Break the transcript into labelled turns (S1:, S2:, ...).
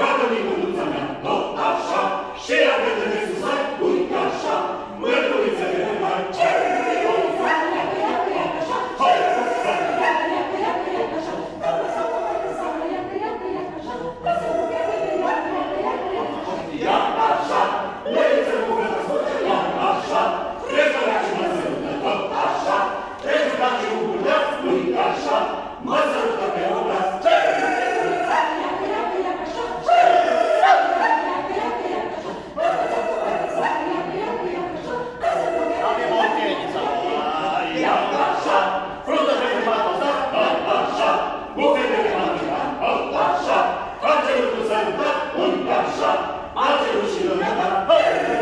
S1: ရတ္တိကိုလူသနာဟော Marce rușilor!